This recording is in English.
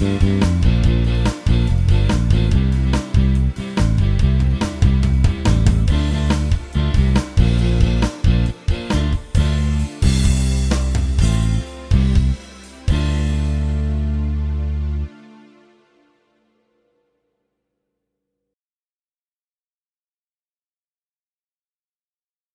Mm-hmm.